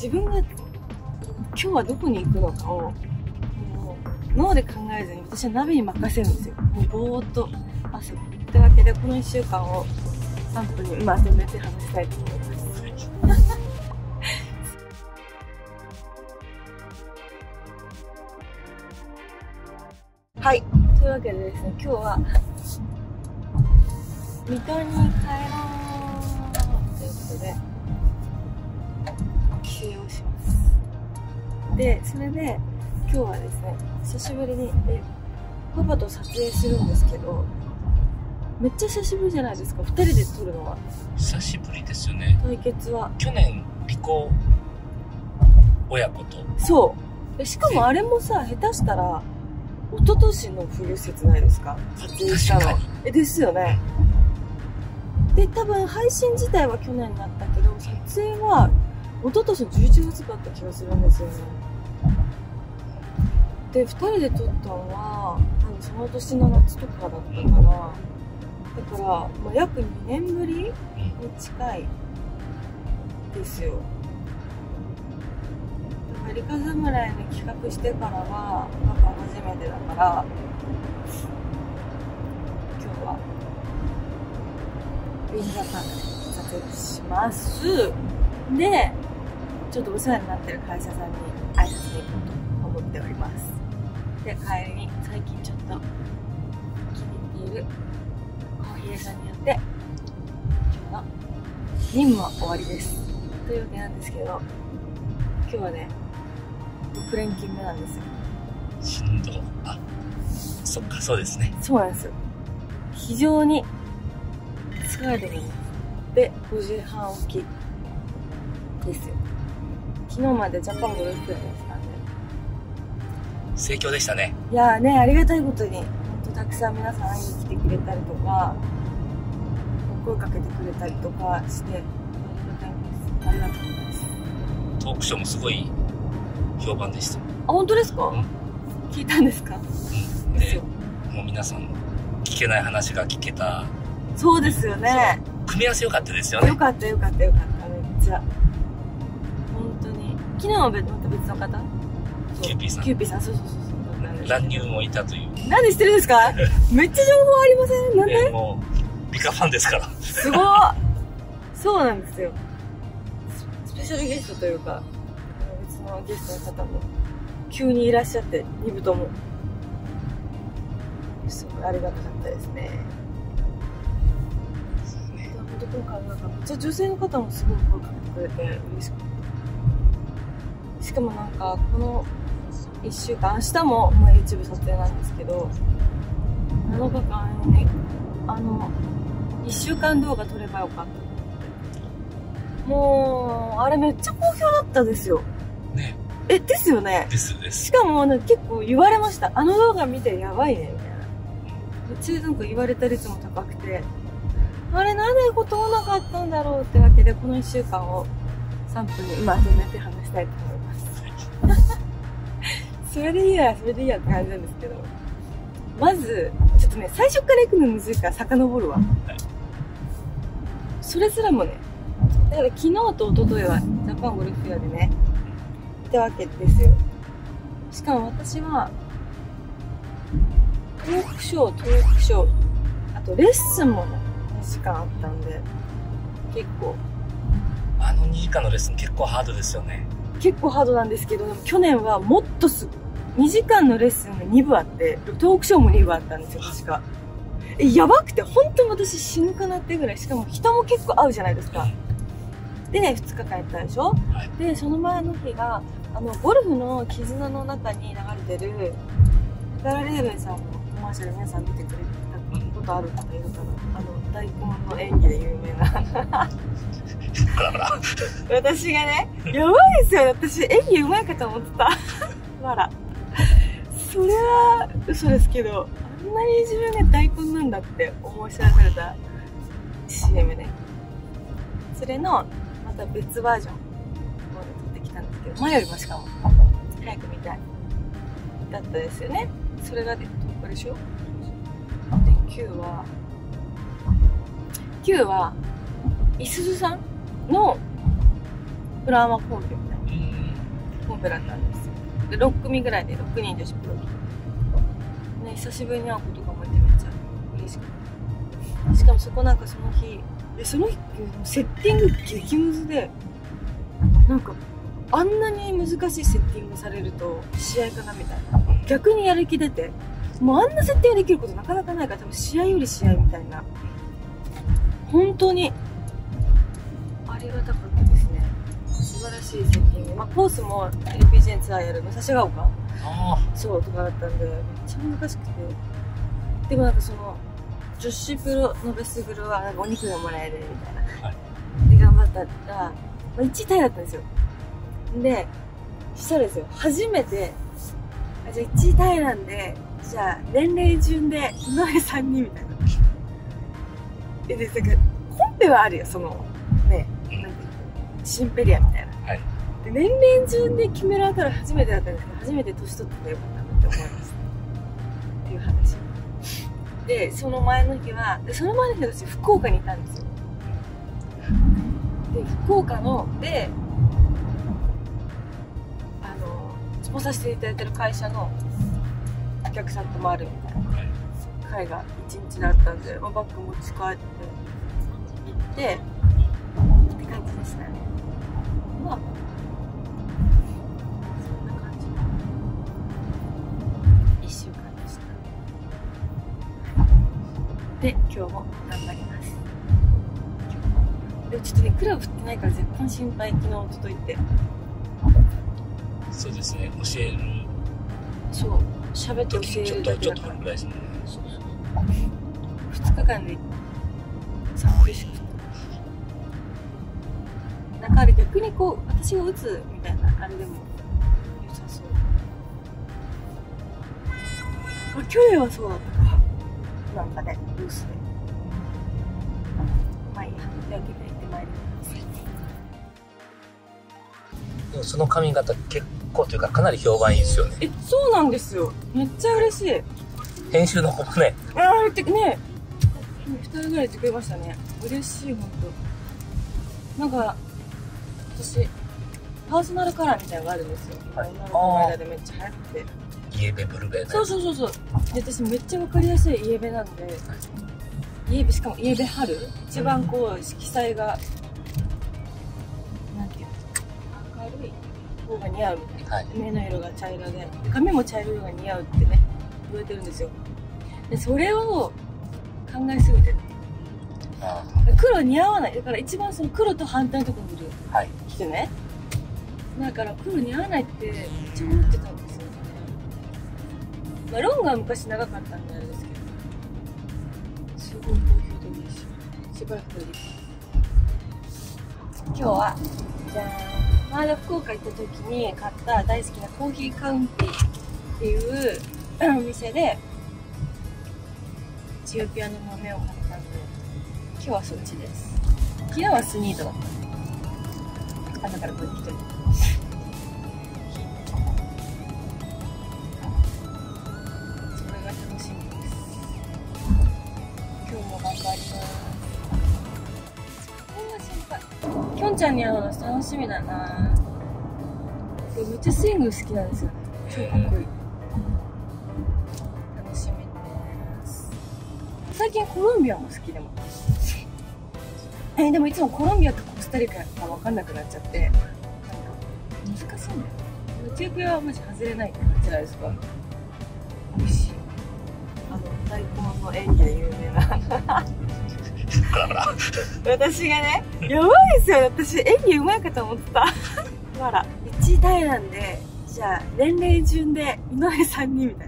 自分が今日はどこに行くのかを脳で考えずに私は鍋に任せるんですよもうぼーっと汗というわけでこの1週間を3分にまとめて話したいと思いますはいというわけでですね今日は水戸に帰ろうということででそれで今日はですね久しぶりにえパパと撮影するんですけどめっちゃ久しぶりじゃないですか2人で撮るのは。久しぶりですよね。対決は。去年離婚親子と。そう。でしかもあれもさ下手したら一昨年の冬節ないですか？撮影したのえですよね。で多分配信自体は去年だったけど撮影は一昨年の11月だった気がするんですよねで2人で撮ったのは多分その年の夏とかだったからだから、まあ、約2年ぶりに近いですよ。だからリカ侍に企画してからはパパ初めてだから今日はウィンザーカンで撮影します。でちょっとお世話になってる会社さんに挨拶に行こうと思っております。で帰りに最近ちょっと気に入っているコーヒー屋さんによって今日の任務は終わりです。というわけなんですけど今日はね6連勤目なんですよ。振動あそっかそうですね。そうなんですよ。非常に疲れておりますで5時半起きですよ。昨日までジャパンゴルフやってたんで盛況でしたね。いやーねありがたいことに本当たくさん皆さん会いに来てくれたりとか声かけてくれたりとかしてありがたいです。ありがとうございますトークショーもすごい評判でした。あ本当ですか、うん。聞いたんですか？うん。でもう皆さん聞けない話が聞けた。そうですよね。組み合わせ良かったですよよねかったよかったよかった。めっちゃ。本当に。昨日は別また別の方？キューピーさん。キューピーさん。そうそうそう乱入もいたという。何してるんですか？めっちゃ情報ありません？なんで？でもうリカファンですから。すごいそうなんですよ。ススペシャルゲストというかあの別のゲストの方も急にいらっしゃって2部とも。すごいありがたかったですね。本当今回なんかめっちゃ女性の方もすごい声かけてくれて嬉しかったしかもなんかこの1週間明日も、まあ、YouTube 撮影なんですけど7日間ねあの1週間動画撮ればよかった。もうあれめっちゃ好評だったですよ。ね。えですよね。ですです。しかもね結構言われました。あの動画見てやばいねみたいな。めっちゃなんか言われた率も高くて。あれなんで断らなかったんだろうってわけでこの1週間を3分にまとめて話したいと思いますそれでいいやそれでいいやって感じなんですけど。まずちょっとね最初から行くのむずいから遡るわ、それすらもねだから昨日と一昨日はジャパンゴルフフェアでねいたわけですよ。しかも私はトークショートークショーあとレッスンもね2時間あったんで結構。あの2時間のレッスン結構ハードですよね。結構ハードなんですけどでも去年はもっとす2時間のレッスンが2部あってトークショーも2部あったんですよ確か。えやばくて本当に私死ぬかなってぐらいしかも人も結構会うじゃないですか。で2日間やったでしょ？はい。でその前の日があのゴルフの絆の中に流れてるタカラレーベンさんのコマーシャル皆さん見てくれたことある方いるかなあの大根の演技で有名な。私がねやばいですよ私演技うまいかと思ってた。わらそれは嘘ですけどあんなに自分が大根なんだって思い知らされた CM ねそれのまた別バージョンを撮ってきたんですけど前よりもしかも早く見たい。だったですよね。それがで10日でしょ？で9は9はいすずさんのフラワー工業みたいなコンペだったんですで6組ぐらいで6人女子プロね久しぶりに会うことが思えてめっちゃ嬉しかったしかもそこなんかその日でその日セッティング激ムズでなんかあんなに難しいセッティングされると試合かなみたいな。逆にやる気出てもうあんなセッティングできることなかなかないから多分試合より試合みたいな。本当にありがたかった。晴らしいセッティング、まあ、コースも LPGA ツアーやる武蔵ヶ丘あそうとかだったんでめっちゃ難しくて。でもなんかその女子プロのベスグルはなんかお肉がもらえるみたいな、はい。で頑張ったら、まあ、1位タイだったんですよ。でしたらですよ。初めてあじゃあ1位タイなんでじゃあ年齢順で井上さんにみたいな。えでなんかコンペはあるよ。そのねなんていうのシンペリアみたいな。はいで年齢順で決められたら初めてだったんですけど初めて年取っててよかったなって思いましたっていう話。でその前の日はでその前の日私福岡にいたんですよ。で福岡のであのスポンサーしていただいてる会社のお客さんと回るみたいな。会が1日だったんで、まあ、バッグ持ち帰って行ってって感じでしたね。まあ今日も頑張ります。今日もでもちょっとねクラブ振ってないから若干心配昨日おとといって。そうですね教える。そう喋って教えるちょっとちょっとだけだからぐらいですね。そうそう。2日間で寂しくて。なんかあれ逆にこう私が打つみたいなあれでも良さそう。あ去年はそうだったか。なんかねルースでまあいいやというわけで行ってまいりますその髪型結構というかかなり評判いいですよね。えそうなんですよ。めっちゃ嬉しい。編集の子もね。ああ言ってね。2人ぐらい言ってくれましたね。嬉しい本当。なんか私パーソナルカラーみたいなのがあるんですよ、はい。女の子の間でめっちゃ流行ってて。イエベブルベね。そうそうそうそう。で私めっちゃ分かりやすいイエベなんでイエベしかもイエベ春一番こう色彩がなんていうの？明るい方が似合う。みたい。目の色が茶色で。で髪も茶色が似合うってね言われてるんですよ。でそれを考えすぎて黒似合わない。だから一番その黒と反対のところにいる。ーはい。人ね。だから黒似合わないってめっちゃ思ってたんですよ。ねまあロングは昔長かったんであれですけどすごい好評で嬉しいしばらくです今日はじゃあ前田福岡行った時に買った大好きなコーヒーカウンティっていうお店でチオピアの豆を買ったんで今日はそっちです。昨日はスニード。だった朝からこうやって一人。に会うの楽しみだな。でめっちゃスイング好きなんですよ超かっこいい。楽しみです。最近コロンビアも好きでも。えでもいつもコロンビアとコスタリカが分かんなくなっちゃって。なんか難しいんだよエチオピアはマジ外れないって感じじゃないですか。美味しい。あの大根の演技で有名な。私がねやばいですよ私演技うまいかと思ってた。ほら。1位タイなんでじゃあ年齢順で井上さんにみたいな